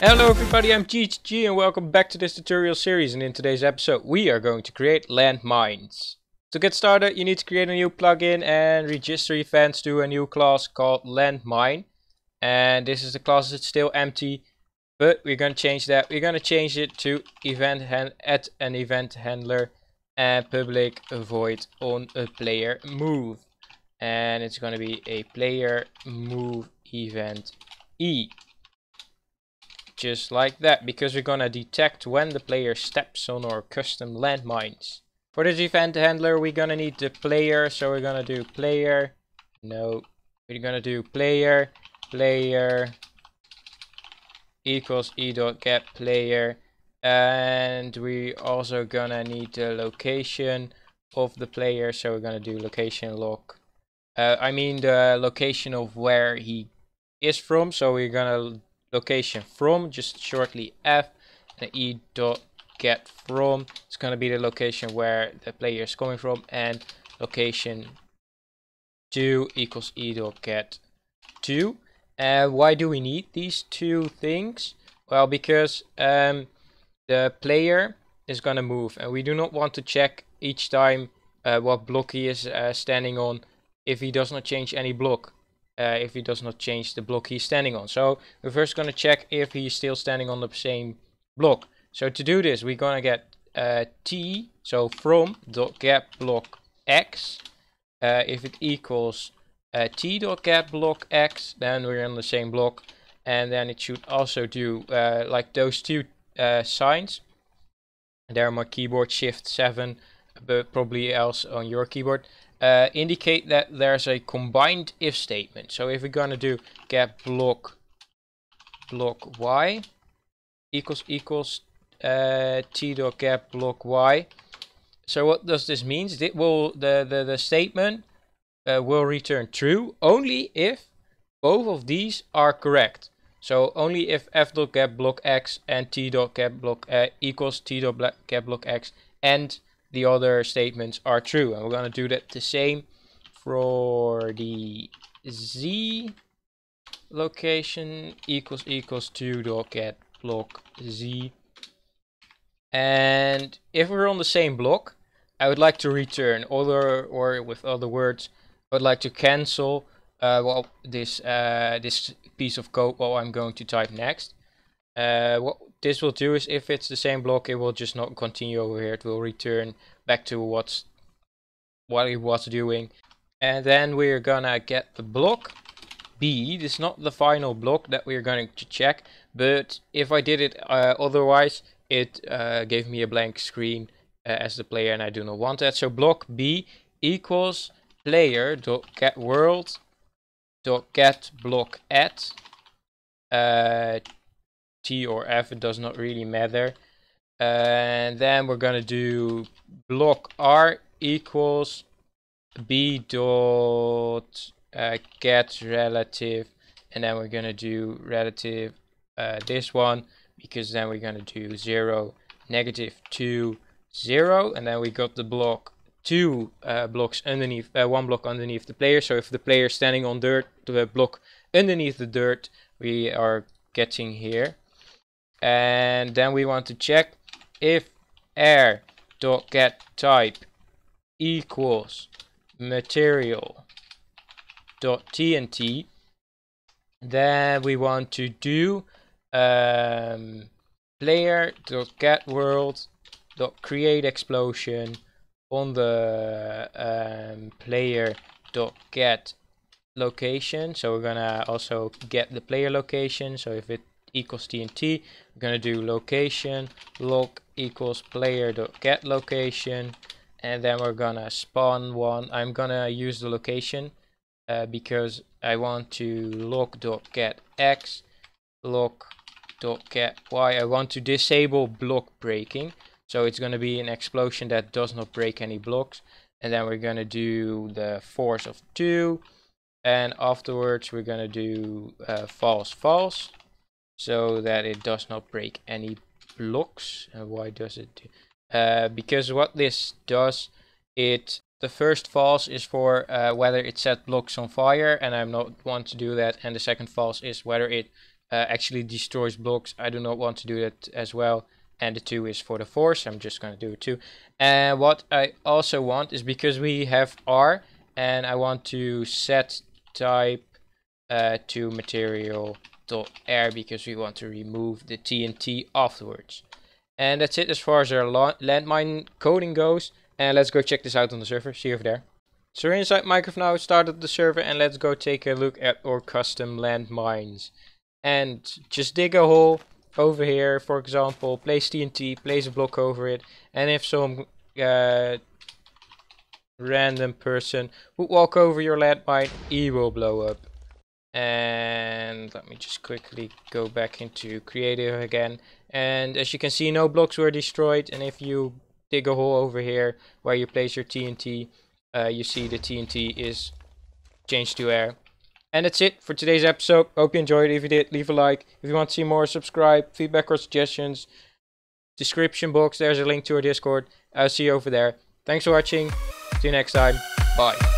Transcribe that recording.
Hello everybody, I'm GHG and welcome back to this tutorial series and in today's episode we are going to create landmines. To get started you need to create a new plugin and register events to a new class called landmine and this is the class that's still empty but we're going to change that. We're going to change it to event at an event handler and public void on a player move and it's going to be a player move event E. Just like that because we're gonna detect when the player steps on our custom landmines. For this event handler we're gonna need the player so we're gonna do player. No we're gonna do player. Player equals e dot get player. And we also gonna need the location of the player so we're gonna do location lock uh, I mean the location of where he is from so we're gonna location from, just shortly f, and e dot get from. It's to be the location where the player is coming from, and location 2 equals e dot get 2. And why do we need these two things? Well, because um, the player is to move, and we do not want to check each time uh, what block he is uh, standing on if he does not change any block uh, if he does not change the block he's standing on. So we're first going to check if he's still standing on the same block. So to do this, we're going to get uh, t, so from dot get block x. Uh, if it equals uh, t dot get block x, then we're on the same block. And then it should also do uh, like those two uh, signs. There are my keyboard shift 7, but probably else on your keyboard uh, indicate that there's a combined if statement. So if we're gonna do get block block y equals equals uh, t dot get block y. So what does this mean? It will the the the statement uh, will return true only if both of these are correct. So only if f dot get block x and t dot get block uh, equals t dot get block x and the other statements are true. And we're going to do that the same for the z location equals equals to dot get block z. And if we're on the same block, I would like to return other or with other words, I would like to cancel uh, well this uh, this piece of code what I'm going to type next. Uh, what this will do is if it's the same block, it will just not continue over here. It will return back to what's what it was doing. And then we're gonna get the block B. This is not the final block that we're going to check, but if I did it uh, otherwise, it uh, gave me a blank screen uh, as the player, and I do not want that. So block B equals player dot get world dot get block at uh, T or F, it does not really matter. And then we're gonna do block R equals B dot uh, get relative, and then we're gonna do relative uh, this one because then we're gonna do zero, negative two, zero, and then we got the block two uh, blocks underneath, uh, one block underneath the player. So if the player is standing on dirt, the block underneath the dirt, we are getting here and then we want to check if R dot get type equals material dot tnt then we want to do um, player dot get world dot create explosion on the um, player dot get location. So we're gonna also get the player location. So if it equals TNT. We're gonna do location log equals player dot get location, and then we're gonna spawn one. I'm gonna use the location uh, because I want to log dot get x log dot get y. I want to disable block breaking, so it's gonna be an explosion that does not break any blocks. And then we're gonna do the force of two and afterwards we're gonna do uh, false false so that it does not break any blocks. And why does it? Do? Uh, because what this does, it the first false is for uh, whether it set blocks on fire and I'm not want to do that and the second false is whether it uh, actually destroys blocks I do not want to do that as well and the 2 is for the force I'm just going to do it too and what I also want is because we have R and I want to set type uh, to material air because we want to remove the TNT afterwards and that's it as far as our landmine coding goes and let's go check this out on the server, see you over there. So inside Minecraft now, started the server and let's go take a look at our custom landmines. And just dig a hole over here, for example, place TNT, place a block over it, and if some uh, random person would walk over your landmine, he will blow up. And let me just quickly go back into creative again. And as you can see, no blocks were destroyed, and if you dig a hole over here where you place your TNT. Uh, you see the TNT is changed to air. And that's it for today's episode. Hope you enjoyed. If you did, leave a like. If you want to see more, subscribe. Feedback or suggestions. Description box, there's a link to our Discord. I'll see you over there. Thanks for watching. See you next time. Bye.